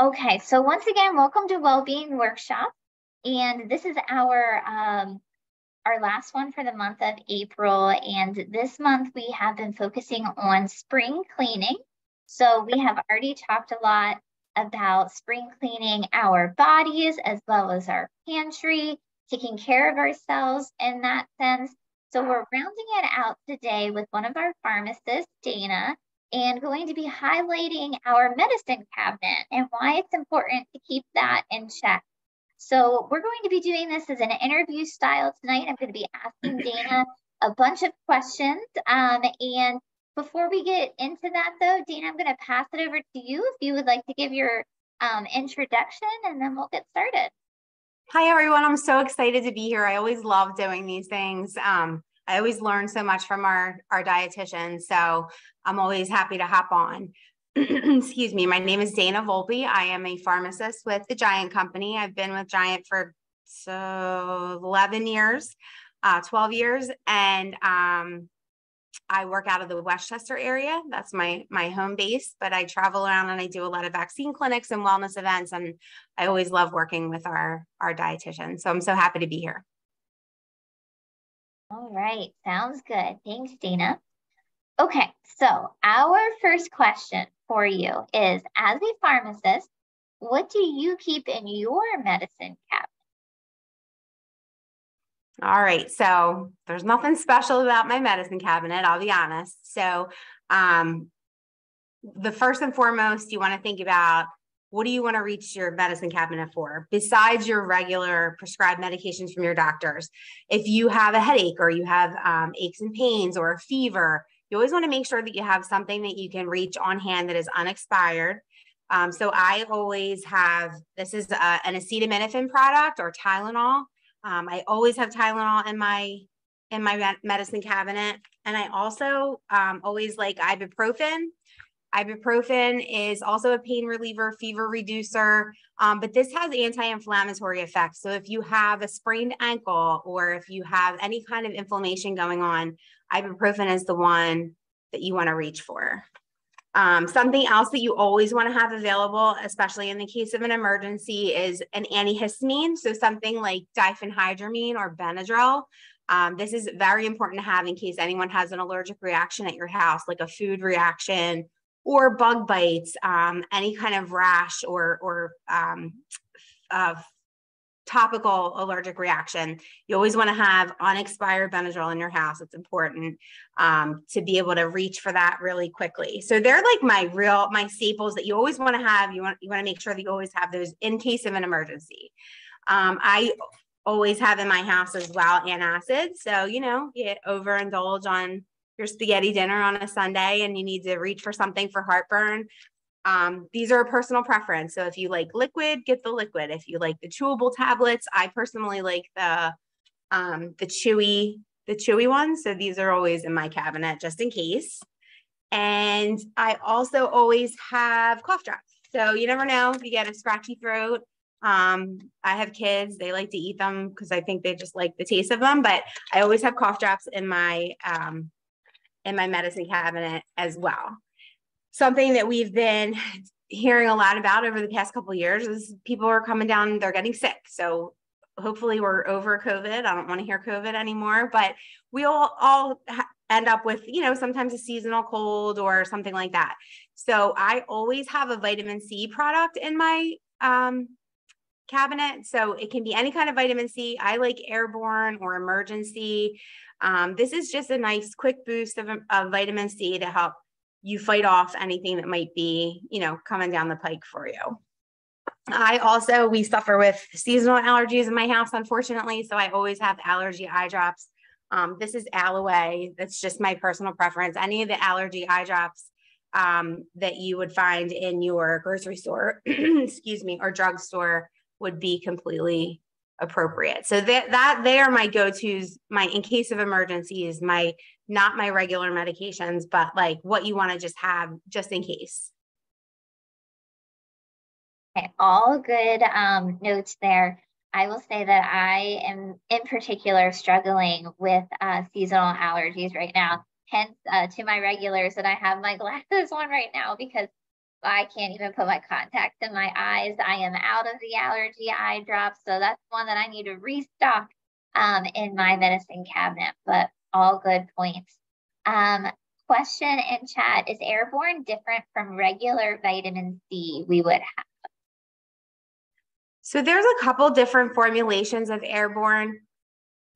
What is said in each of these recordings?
Okay, so once again, welcome to Wellbeing Workshop. And this is our um, our last one for the month of April. And this month we have been focusing on spring cleaning. So we have already talked a lot about spring cleaning our bodies as well as our pantry, taking care of ourselves in that sense. So we're rounding it out today with one of our pharmacists, Dana, and going to be highlighting our medicine cabinet and why it's important to keep that in check. So we're going to be doing this as an interview style tonight. I'm going to be asking Dana a bunch of questions. Um, and before we get into that though, Dana, I'm going to pass it over to you if you would like to give your um, introduction and then we'll get started. Hi, everyone. I'm so excited to be here. I always love doing these things. Um, I always learn so much from our, our dietitians. So I'm always happy to hop on. Excuse me. My name is Dana Volpe. I am a pharmacist with the Giant Company. I've been with Giant for so 11 years, uh, 12 years. And um, I work out of the West Chester area. That's my my home base, but I travel around and I do a lot of vaccine clinics and wellness events and I always love working with our our dietitian. So I'm so happy to be here. All right, sounds good. Thanks, Dana. Okay, so our first question for you is as a pharmacist, what do you keep in your medicine cabinet? All right. So there's nothing special about my medicine cabinet, I'll be honest. So, um, the first and foremost, you want to think about what do you want to reach your medicine cabinet for besides your regular prescribed medications from your doctors? If you have a headache or you have um, aches and pains or a fever, you always want to make sure that you have something that you can reach on hand that is unexpired. Um, so I always have this is uh, an acetaminophen product or Tylenol. Um, I always have Tylenol in my in my medicine cabinet, and I also um, always like ibuprofen. Ibuprofen is also a pain reliever, fever reducer, um, but this has anti-inflammatory effects. So if you have a sprained ankle or if you have any kind of inflammation going on, ibuprofen is the one that you want to reach for. Um, something else that you always want to have available, especially in the case of an emergency, is an antihistamine. So something like diphenhydramine or Benadryl. Um, this is very important to have in case anyone has an allergic reaction at your house, like a food reaction or bug bites, um, any kind of rash or or um, uh, topical allergic reaction, you always want to have unexpired Benadryl in your house. It's important um, to be able to reach for that really quickly. So they're like my real my staples that you always want to have. You want you want to make sure that you always have those in case of an emergency. Um, I always have in my house as well antacids. So you know, you overindulge on your spaghetti dinner on a Sunday and you need to reach for something for heartburn. Um, these are a personal preference. So if you like liquid, get the liquid. If you like the chewable tablets, I personally like the um, the chewy the chewy ones. So these are always in my cabinet just in case. And I also always have cough drops. So you never know if you get a scratchy throat. Um, I have kids, they like to eat them because I think they just like the taste of them, but I always have cough drops in my um, in my medicine cabinet as well something that we've been hearing a lot about over the past couple years is people are coming down, they're getting sick. So hopefully we're over COVID. I don't want to hear COVID anymore, but we all all end up with, you know, sometimes a seasonal cold or something like that. So I always have a vitamin C product in my um, cabinet. So it can be any kind of vitamin C. I like airborne or Emergen-C. Um, this is just a nice quick boost of, of vitamin C to help you fight off anything that might be, you know, coming down the pike for you. I also, we suffer with seasonal allergies in my house, unfortunately. So I always have allergy eye drops. Um, this is Alaway. That's just my personal preference. Any of the allergy eye drops um, that you would find in your grocery store, excuse me, or drugstore would be completely appropriate. So that that they are my go-tos, my in case of emergencies, my not my regular medications, but like what you want to just have just in case. Okay, all good um, notes there. I will say that I am in particular struggling with uh, seasonal allergies right now. Hence, uh, to my regulars that I have my glasses on right now because I can't even put my contacts in my eyes. I am out of the allergy eye drops. So that's one that I need to restock um, in my medicine cabinet, but all good points. Um, question in chat Is airborne different from regular vitamin C we would have? So there's a couple different formulations of airborne.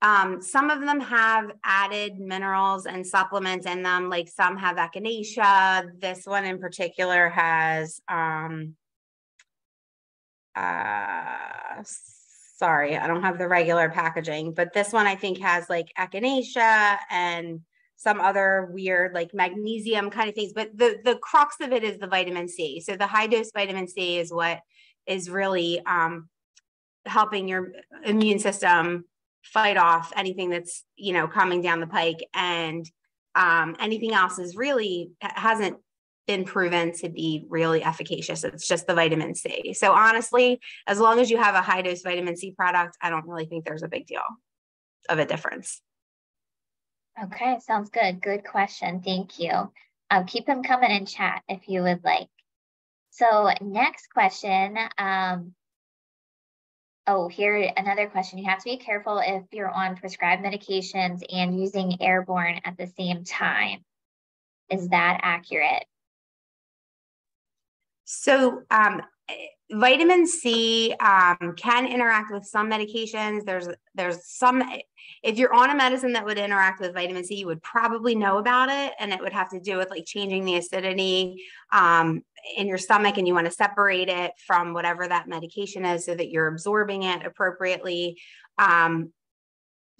Um, some of them have added minerals and supplements in them, like some have echinacea. This one in particular has, um, uh, sorry, I don't have the regular packaging, but this one I think has like echinacea and some other weird like magnesium kind of things. But the the crux of it is the vitamin C. So the high dose vitamin C is what is really um, helping your immune system fight off anything that's you know coming down the pike. And um, anything else is really hasn't been proven to be really efficacious. It's just the vitamin c. So honestly as long as you have a high dose vitamin c product i don't really think there's a big deal of a difference. Okay sounds good. Good question. Thank you. Um, keep them coming in chat if you would like. So next question um, Oh, here another question. You have to be careful if you're on prescribed medications and using airborne at the same time. Is that accurate? So um, vitamin C um, can interact with some medications. There's there's some if you're on a medicine that would interact with vitamin C, you would probably know about it, and it would have to do with like changing the acidity um, in your stomach and you want to separate it from whatever that medication is so that you're absorbing it appropriately. Um,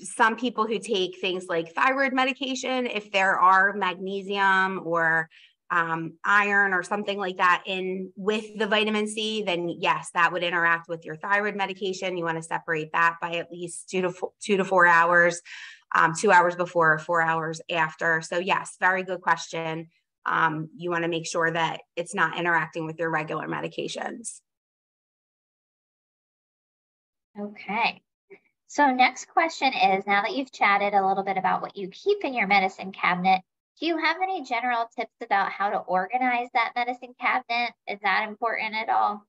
some people who take things like thyroid medication, if there are magnesium or um, iron or something like that in with the vitamin C, then yes, that would interact with your thyroid medication. You want to separate that by at least two to four, two to four hours, um, two hours before, four hours after. So yes, very good question um, you want to make sure that it's not interacting with your regular medications. Okay. So next question is, now that you've chatted a little bit about what you keep in your medicine cabinet, do you have any general tips about how to organize that medicine cabinet? Is that important at all?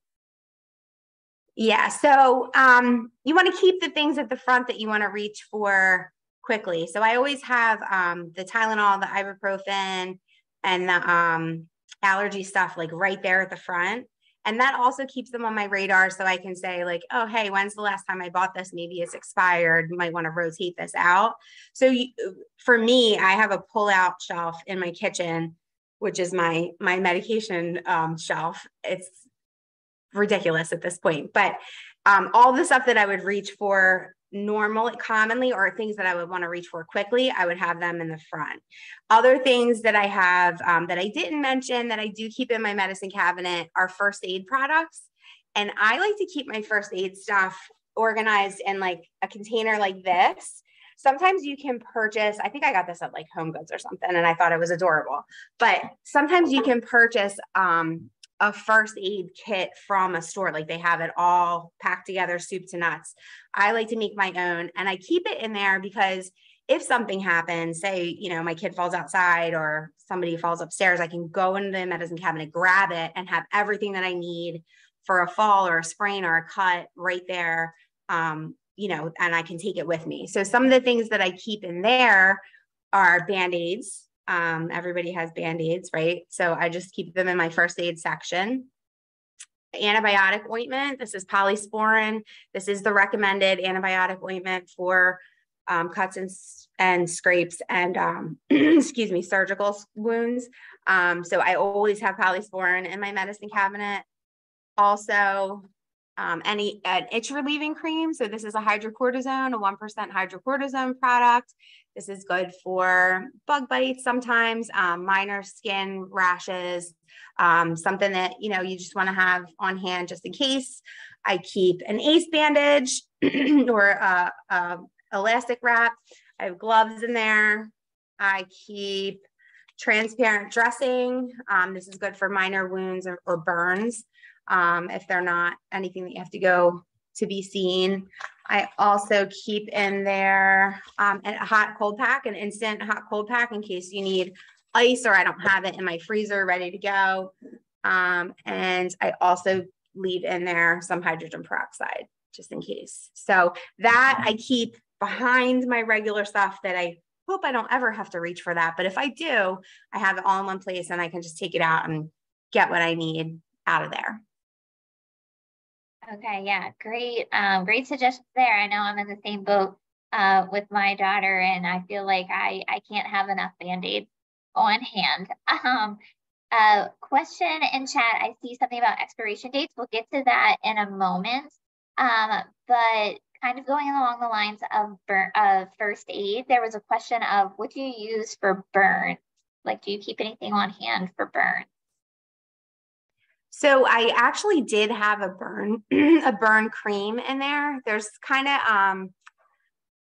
Yeah, so um, you want to keep the things at the front that you want to reach for quickly. So I always have um, the Tylenol, the ibuprofen, and the um, allergy stuff like right there at the front. And that also keeps them on my radar so I can say, like, oh, hey, when's the last time I bought this? Maybe it's expired. Might want to rotate this out. So you, for me, I have a pull out shelf in my kitchen, which is my my medication um, shelf. It's ridiculous at this point. But um, all the stuff that I would reach for normal commonly or things that I would want to reach for quickly, I would have them in the front. Other things that I have um, that I didn't mention that I do keep in my medicine cabinet are first aid products. And I like to keep my first aid stuff organized in like a container like this. Sometimes you can purchase, I think I got this at like Home Goods or something, and I thought it was adorable. But sometimes you can purchase um, a first aid kit from a store. Like they have it all packed together, soup to nuts. I like to make my own and I keep it in there because if something happens, say, you know, my kid falls outside or somebody falls upstairs, I can go into the medicine cabinet, grab it, and have everything that I need for a fall or a sprain or a cut right there. Um, you know, and I can take it with me. So some of the things that I keep in there are band-aids, um, everybody has band-aids, right? So I just keep them in my first aid section. Antibiotic ointment, this is polysporin. This is the recommended antibiotic ointment for um, cuts and, and scrapes and, um, excuse me, surgical wounds. Um, so I always have polysporin in my medicine cabinet. Also, um, any an itch relieving cream. So this is a hydrocortisone, a 1% hydrocortisone product. This is good for bug bites sometimes, um, minor skin rashes, um, something that, you know, you just want to have on hand just in case. I keep an ACE bandage or a, a elastic wrap. I have gloves in there. I keep transparent dressing. Um, this is good for minor wounds or, or burns um, if they're not anything that you have to go to be seen. I also keep in there um, a hot cold pack, an instant hot cold pack in case you need ice or I don't have it in my freezer ready to go. Um, and I also leave in there some hydrogen peroxide just in case. So that I keep behind my regular stuff that I hope I don't ever have to reach for that. But if I do, I have it all in one place and I can just take it out and get what I need out of there. Okay, yeah, great, um, great suggestions there. I know I'm in the same boat uh, with my daughter, and I feel like I I can't have enough band-aids on hand. Um, uh, question in chat. I see something about expiration dates. We'll get to that in a moment. Um, but kind of going along the lines of burn of first aid, there was a question of what do you use for burns? Like, do you keep anything on hand for burns? So I actually did have a burn a burn cream in there. There's kind of um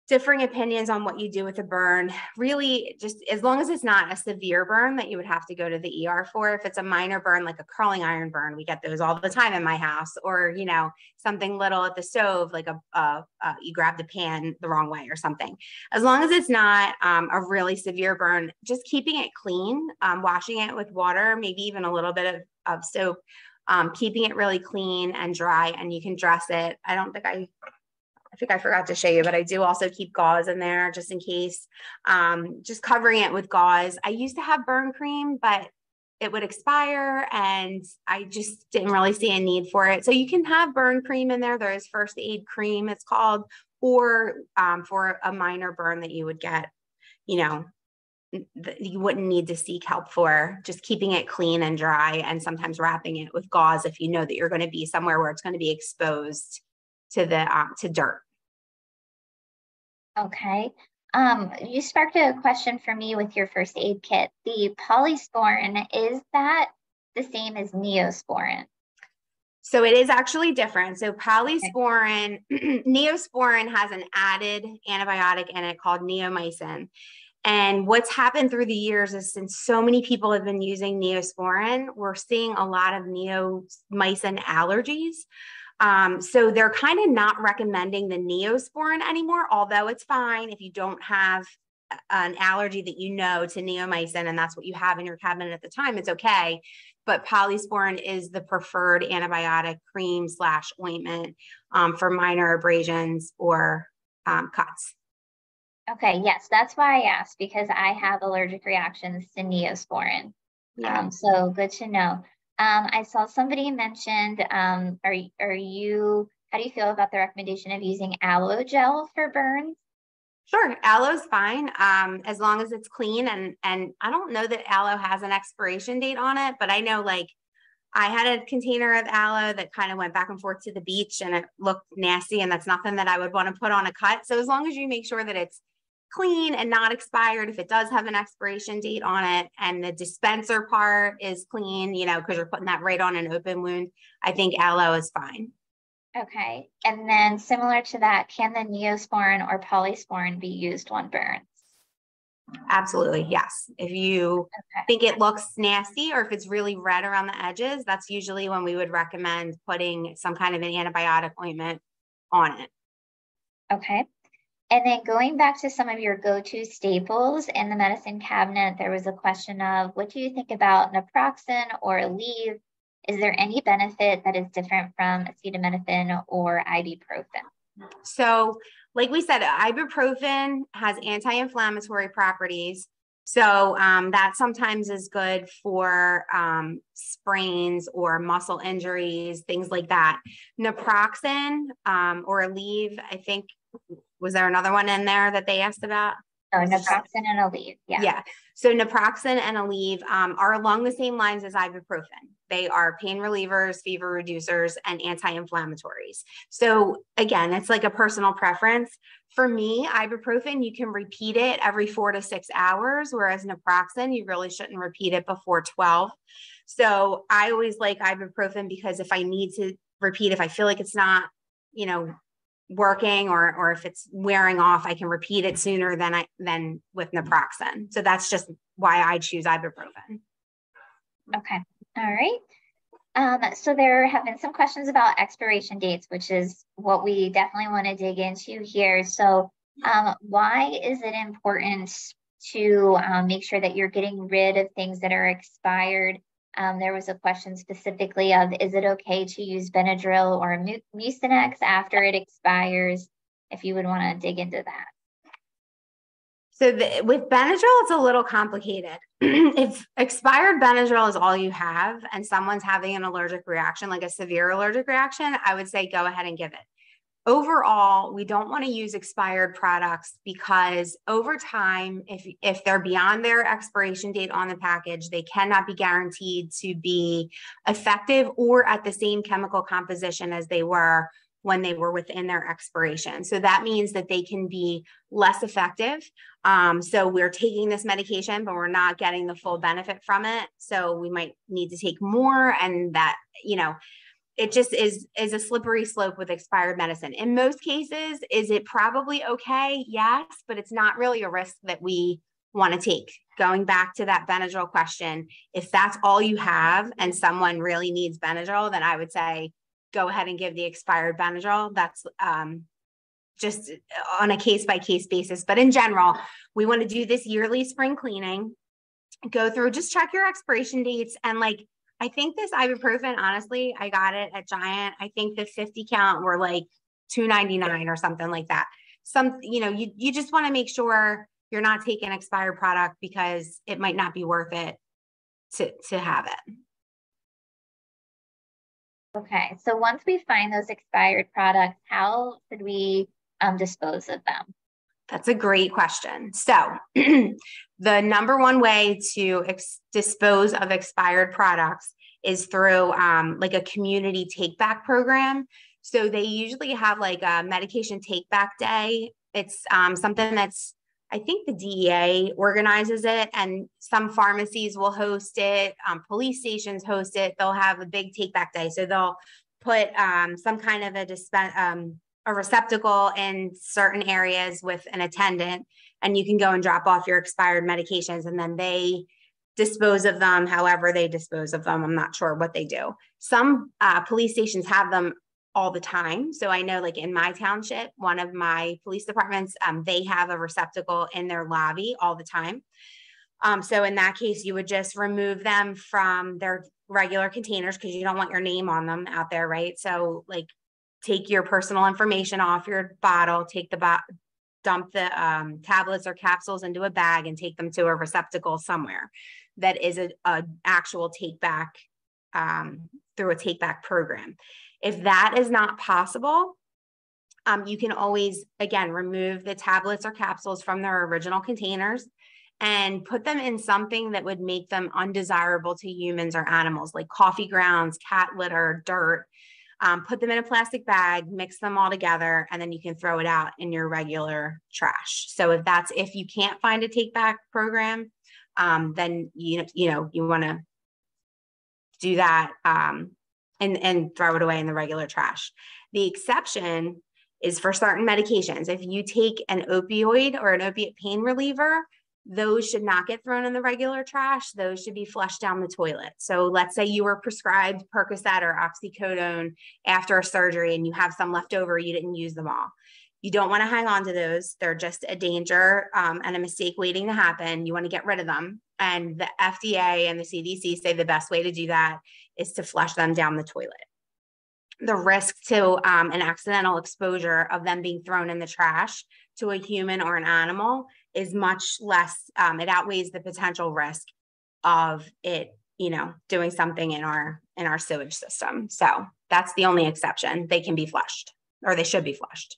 differing opinions on what you do with a burn. Really, just as long as it's not a severe burn that you would have to go to the ER for. If it's a minor burn, like a curling iron burn, we get those all the time in my house, or you know something little at the stove, like a, a, a you grab the pan the wrong way or something. As long as it's not um, a really severe burn, just keeping it clean, um, washing it with water, maybe even a little bit of, of soap. Um, keeping it really clean and dry, and you can dress it. I don't think I I think I forgot to show you, but I do also keep gauze in there just in case. Um, just covering it with gauze. I used to have burn cream, but it would expire and I just didn't really see a need for it. So you can have burn cream in there. There is first aid cream, it's called, or um, for a minor burn that you would get, you know, you wouldn't need to seek help for just keeping it clean and dry and sometimes wrapping it with gauze if you know that you're going to be somewhere where it's going to be exposed to the um, to dirt. Okay. Um, you sparked a question for me with your first aid kit. The polysporin, is that the same as neosporin? So it is actually different. So polysporin, neosporin has an added antibiotic in it called neomycin. And what's happened through the years is since so many people have been using neosporin, we're seeing a lot of neomycin allergies. Um, so they're kind of not recommending the neosporin anymore, although it's fine if you don't have an allergy that you know to neomycin and that's what you have in your cabinet at the time, it's okay. But polysporin is the preferred antibiotic cream slash ointment um, for minor abrasions or um, cuts. Okay, yes, that's why I asked because I have allergic reactions to neosporin. Yeah. Um, so good to know. Um, I saw somebody mentioned, um, are, are you, how do you feel about the recommendation of using aloe gel for burns? Sure, aloe's fine um, as long as it's clean. And and I don't know that aloe has an expiration date on it, but I know like I had a container of aloe that kind of went back and forth to the beach and it looked nasty, and that's nothing that I would want to put on a cut. So as long as you make sure that it's clean and not expired if it does have an expiration date on it and the dispenser part is clean you know because you're putting that right on an open wound i think aloe is fine. Okay and then similar to that can the neosporin or polysporin be used on burns? Absolutely yes. If you okay. think it looks nasty or if it's really red around the edges that's usually when we would recommend putting some kind of an antibiotic ointment on it. Okay and then going back to some of your go-to staples in the medicine cabinet, there was a question of what do you think about naproxen or Aleve? Is there any benefit that is different from acetaminophen or ibuprofen? So, like we said, ibuprofen has anti-inflammatory properties. So um, that sometimes is good for um, sprains or muscle injuries, things like that. Naproxen um, or Aleve, I think was there another one in there that they asked about? Oh, naproxen and Aleve. Yeah. Yeah. So naproxen and Aleve um, are along the same lines as ibuprofen. They are pain relievers, fever reducers, and anti-inflammatories. So again, it's like a personal preference. For me, ibuprofen, you can repeat it every four to six hours, whereas naproxen, you really shouldn't repeat it before 12. So I always like ibuprofen because if I need to repeat, if I feel like it's not, you know, working or or if it's wearing off, I can repeat it sooner than I than with naproxen. So that's just why I choose ibuprofen. Okay. All right. Um, so there have been some questions about expiration dates, which is what we definitely want to dig into here. So um, why is it important to um, make sure that you're getting rid of things that are expired Um, there was a question specifically of, is it okay to use Benadryl or Mucinex after it expires? If you would want to dig into that. So the, with Benadryl, it's a little complicated. if expired Benadryl is all you have and someone's having an allergic reaction, like a severe allergic reaction, I would say go ahead and give it. Overall, we don't want to use expired products because over time, if, if they're beyond their expiration date on the package, they cannot be guaranteed to be effective or at the same chemical composition as they were when they were within their expiration. So that means that they can be less effective. Um, so we're taking this medication, but we're not getting the full benefit from it. So we might need to take more, and that you know, it just is is a slippery slope with expired medicine. In most cases, is it probably okay? Yes, but it's not really a risk that we want to take. Going back to that Benadryl question, if that's all you have and someone really needs Benadryl, then I would say go ahead and give the expired Benadryl. That's um, just on a case by case basis. But in general, we want to do this yearly spring cleaning, go through, just check your expiration dates. And like, I think this ibuprofen, honestly, I got it at Giant. I think the 50 count were like 299 or something like that. Some, you know, you, you just want to make sure you're not taking expired product because it might not be worth it to, to have it. Okay, so once we find those expired products, how should we um, dispose of them? That's a great question. So, the number one way to ex- dispose of expired products is through um, like a community take back program. So, they usually have like a medication take back day. It's um, something that's I think the DEA organizes it, and some pharmacies will host it. Um, police stations host it. They'll have a big take back day, so they'll put um, some kind of a dispense, um, a receptacle in certain areas with an attendant, and you can go and drop off your expired medications, and then they dispose of them however they dispose of them. I'm not sure what they do. Some uh, police stations have them all the time. So I know, like in my township, one of my police departments, um, they have a receptacle in their lobby all the time. Um, so in that case, you would just remove them from their regular containers because you don't want your name on them out there, right? So like, take your personal information off your bottle, take the bo- dump the um, tablets or capsules into a bag, and take them to a receptacle somewhere that is a, a actual take back um, through a take back program. If that is not possible, um, you can always, again, remove the tablets or capsules from their original containers and put them in something that would make them undesirable to humans or animals, like coffee grounds, cat litter, dirt. Um, put them in a plastic bag, mix them all together, and then you can throw it out in your regular trash. So if that's if you can't find a take back program, um, then you you know you want to do that um, and, and throw it away in the regular trash. The exception is for certain medications. If you take an opioid or an opiate pain reliever, those should not get thrown in the regular trash. Those should be flushed down the toilet. So let's say you were prescribed Percocet or oxycodone after a surgery and you have some left over, you didn't use them all. You don't want to hang on to those. They're just a danger um, and a mistake waiting to happen. You want to get rid of them. And the FDA and the CDC say the best way to do that is to flush them down the toilet. The risk to um, an accidental exposure of them being thrown in the trash to a human or an animal is much less, um, it outweighs the potential risk of it, you know, doing something in our in our sewage system. So that's the only exception. They can be flushed or they should be flushed.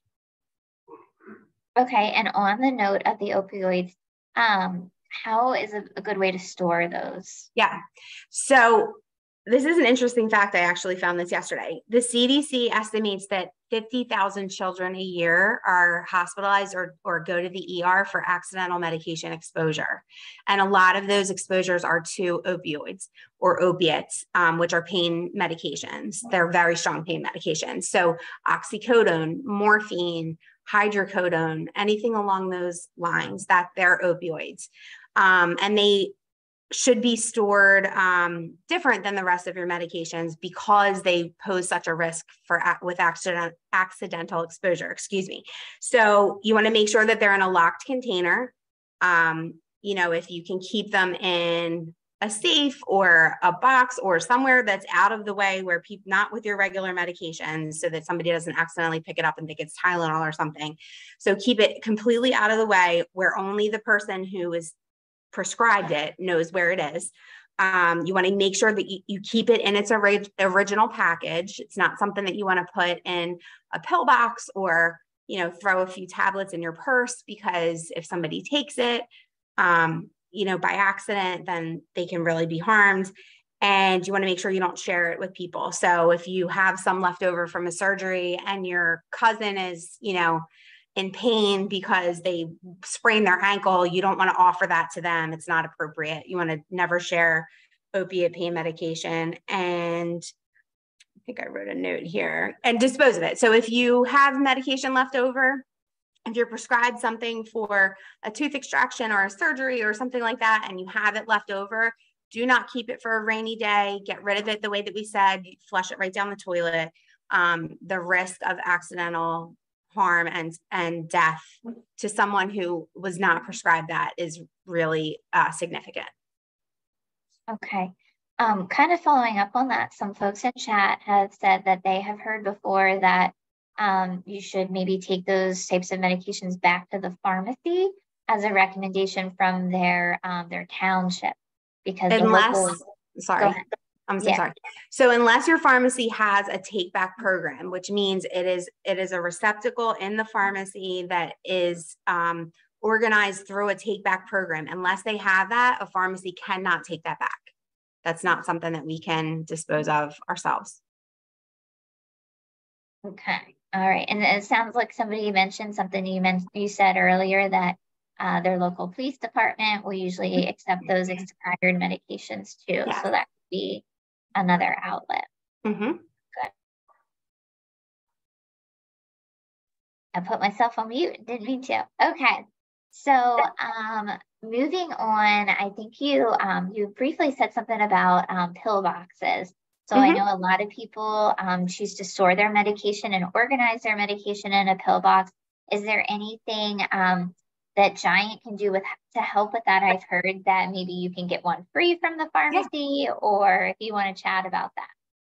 Okay, and on the note of the opioids, um, how is a, a good way to store those? Yeah. So this is an interesting fact. I actually found this yesterday. The CDC estimates that 50,000 children a year are hospitalized or, or go to the ER for accidental medication exposure. And a lot of those exposures are to opioids or opiates, um, which are pain medications. They're very strong pain medications. So, oxycodone, morphine, hydrocodone, anything along those lines, that they're opioids. Um, and they should be stored um, different than the rest of your medications because they pose such a risk for with accident, accidental exposure. Excuse me. So you want to make sure that they're in a locked container. Um, you know, if you can keep them in a safe or a box or somewhere that's out of the way where people not with your regular medications so that somebody doesn't accidentally pick it up and think it's Tylenol or something. So keep it completely out of the way where only the person who is prescribed it knows where it is. Um, you want to make sure that you, you keep it in its orig- original package. It's not something that you want to put in a pill box or you know throw a few tablets in your purse because if somebody takes it um, you know by accident then they can really be harmed and you want to make sure you don't share it with people so if you have some left over from a surgery and your cousin is you know in pain because they sprain their ankle, you don't want to offer that to them. It's not appropriate. You want to never share opiate pain medication. And I think I wrote a note here and dispose of it. So if you have medication left over, if you're prescribed something for a tooth extraction or a surgery or something like that, and you have it left over, do not keep it for a rainy day. Get rid of it the way that we said, flush it right down the toilet. Um, the risk of accidental harm and and death to someone who was not prescribed that is really uh, significant. Okay. Um, kind of following up on that, some folks in chat have said that they have heard before that um, you should maybe take those types of medications back to the pharmacy as a recommendation from their um, their township because unless local, sorry I'm so yeah. sorry. So unless your pharmacy has a take back program, which means it is it is a receptacle in the pharmacy that is um, organized through a take back program. Unless they have that, a pharmacy cannot take that back. That's not something that we can dispose of ourselves. Okay. All right. And it sounds like somebody mentioned something you mentioned you said earlier that uh, their local police department will usually accept those expired medications too. Yeah. So that could be another outlet. Mm-hmm. Good. I put myself on mute. Didn't mean to. Okay. So um, moving on, I think you um, you briefly said something about um, pill boxes. So mm-hmm. I know a lot of people um, choose to store their medication and organize their medication in a pill box. Is there anything um, that Giant can do with to help with that. I've heard that maybe you can get one free from the pharmacy, or if you want to chat about that.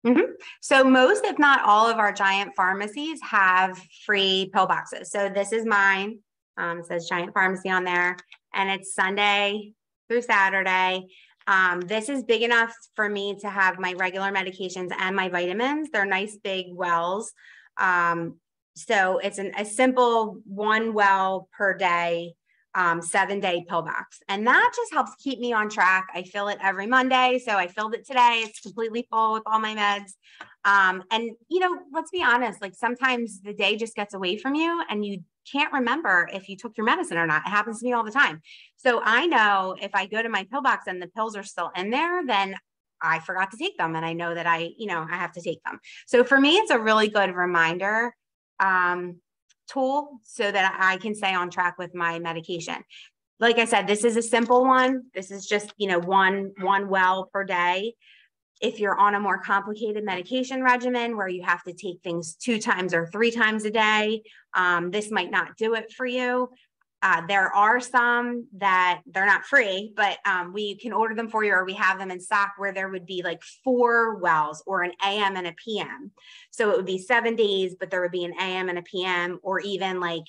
Mm-hmm. So most, if not all, of our Giant pharmacies have free pill boxes. So this is mine. Um, it says Giant Pharmacy on there, and it's Sunday through Saturday. Um, this is big enough for me to have my regular medications and my vitamins. They're nice big wells. Um, so it's an, a simple one well per day, um, seven day pill box. And that just helps keep me on track. I fill it every Monday. So I filled it today. It's completely full with all my meds. Um, and, you know, let's be honest, like sometimes the day just gets away from you and you can't remember if you took your medicine or not. It happens to me all the time. So I know if I go to my pill box and the pills are still in there, then I forgot to take them and I know that I, you know, I have to take them. So for me, it's a really good reminder um, tool so that I can stay on track with my medication. Like I said, this is a simple one. This is just, you know, one one well per day. If you're on a more complicated medication regimen where you have to take things two times or three times a day, um, this might not do it for you. Uh, there are some that they're not free, but um, we can order them for you or we have them in stock where there would be like four wells or an AM and a PM. So it would be seven days, but there would be an AM and a PM or even like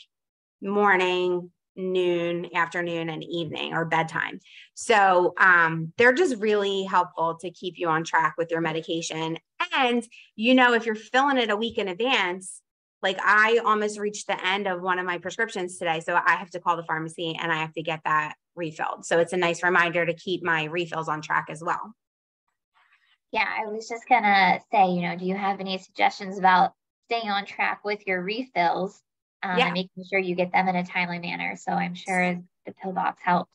morning, noon, afternoon, and evening or bedtime. So um, they're just really helpful to keep you on track with your medication. And, you know, if you're filling it a week in advance, like I almost reached the end of one of my prescriptions today. So I have to call the pharmacy and I have to get that refilled. So it's a nice reminder to keep my refills on track as well. Yeah, I was just gonna say, you know, do you have any suggestions about staying on track with your refills um, yeah. and making sure you get them in a timely manner? So I'm sure the pill box helps.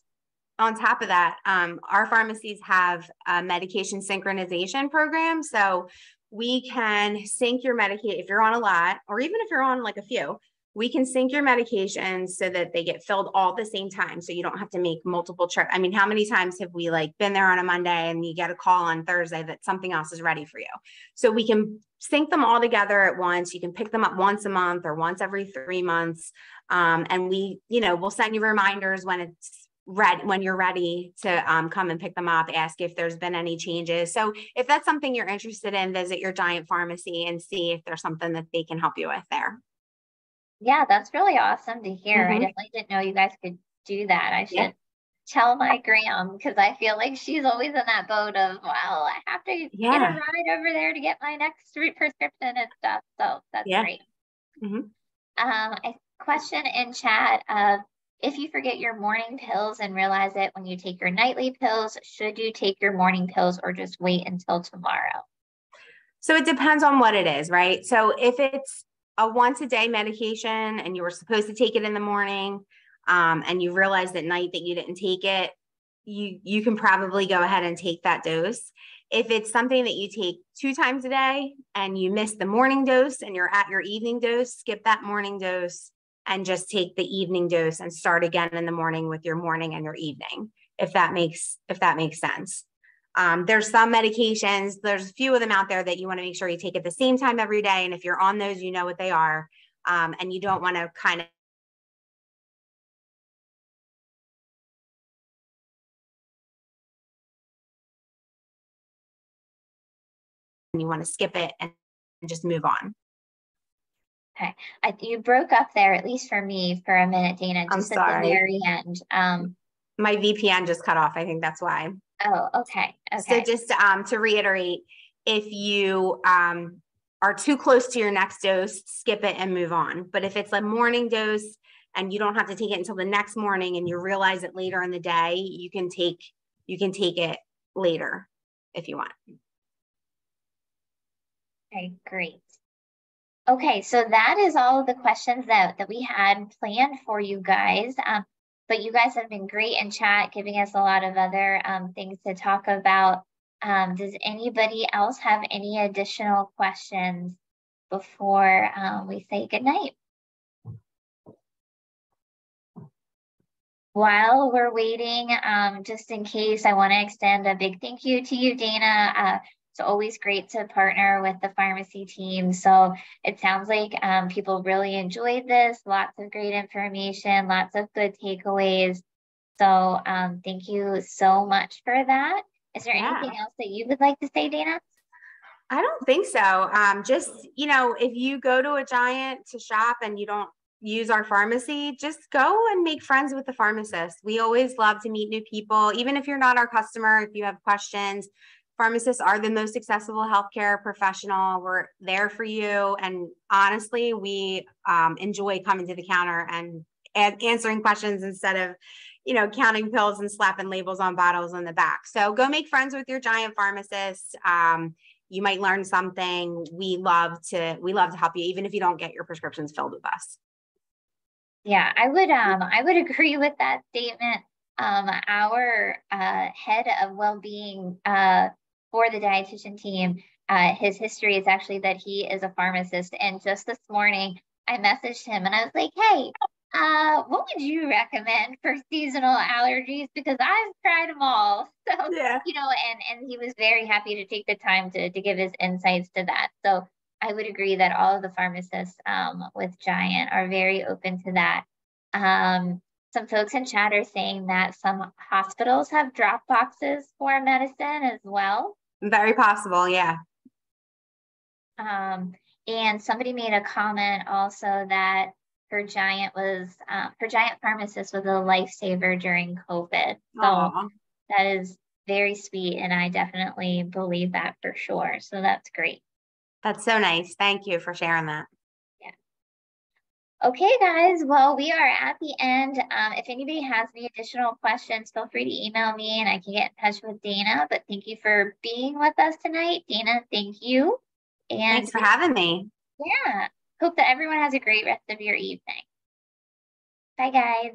On top of that, um, our pharmacies have a medication synchronization program. So we can sync your Medicaid if you're on a lot, or even if you're on like a few, we can sync your medications so that they get filled all at the same time. So you don't have to make multiple trips. I mean, how many times have we like been there on a Monday and you get a call on Thursday that something else is ready for you? So we can sync them all together at once. You can pick them up once a month or once every three months. Um, and we, you know, we'll send you reminders when it's ready when you're ready to um, come and pick them up ask if there's been any changes so if that's something you're interested in visit your giant pharmacy and see if there's something that they can help you with there yeah that's really awesome to hear mm-hmm. i definitely didn't know you guys could do that i should yeah. tell my gram because i feel like she's always in that boat of well i have to yeah. get a ride over there to get my next prescription and stuff so that's yeah. great mm-hmm. um, a question in chat of if you forget your morning pills and realize it when you take your nightly pills, should you take your morning pills or just wait until tomorrow? So it depends on what it is, right? So if it's a once a day medication and you were supposed to take it in the morning um, and you realized at night that you didn't take it, you you can probably go ahead and take that dose. If it's something that you take two times a day and you miss the morning dose and you're at your evening dose, skip that morning dose and just take the evening dose and start again in the morning with your morning and your evening if that makes if that makes sense. Um, there's some medications there's a few of them out there that you want to make sure you take at the same time every day and if you're on those you know what they are um, and you don't want to kind of you want to skip it and just move on Okay. I, you broke up there, at least for me, for a minute, Dana, just at the very end. Um, My VPN just cut off. I think that's why. Oh, okay. Okay. So just um, to reiterate, if you um, are too close to your next dose, skip it and move on. But if it's a morning dose and you don't have to take it until the next morning and you realize it later in the day, you can take you can take it later if you want. Okay, great. Okay, so that is all of the questions that, that we had planned for you guys. Um, but you guys have been great in chat, giving us a lot of other um, things to talk about. Um, does anybody else have any additional questions before um, we say goodnight? While we're waiting, um, just in case, I want to extend a big thank you to you, Dana. Uh, it's always great to partner with the pharmacy team. So it sounds like um, people really enjoyed this. Lots of great information, lots of good takeaways. So um, thank you so much for that. Is there yeah. anything else that you would like to say, Dana? I don't think so. Um, just, you know, if you go to a giant to shop and you don't use our pharmacy, just go and make friends with the pharmacist. We always love to meet new people, even if you're not our customer, if you have questions, pharmacists are the most accessible healthcare professional. We're there for you. And honestly, we um, enjoy coming to the counter and, and answering questions instead of, you know, counting pills and slapping labels on bottles in the back. So go make friends with your giant pharmacist. Um, you might learn something. We love to we love to help you, even if you don't get your prescriptions filled with us. Yeah, I would um I would agree with that statement. Um, our uh, head of well-being uh, for the dietitian team. Uh, his history is actually that he is a pharmacist. And just this morning, I messaged him and I was like, hey, uh, what would you recommend for seasonal allergies? Because I've tried them all. So, yeah. you know, and, and he was very happy to take the time to, to give his insights to that. So I would agree that all of the pharmacists um, with Giant are very open to that. Um, some folks in chat are saying that some hospitals have drop boxes for medicine as well. Very possible, yeah. Um, and somebody made a comment also that her giant was uh, her giant pharmacist was a lifesaver during COVID. So Aww. that is very sweet, and I definitely believe that for sure. So that's great. That's so nice. Thank you for sharing that. Okay, guys. Well, we are at the end. Um, if anybody has any additional questions, feel free to email me and I can get in touch with Dana. But thank you for being with us tonight. Dana, thank you. And thanks for having me. Yeah. Hope that everyone has a great rest of your evening. Bye, guys.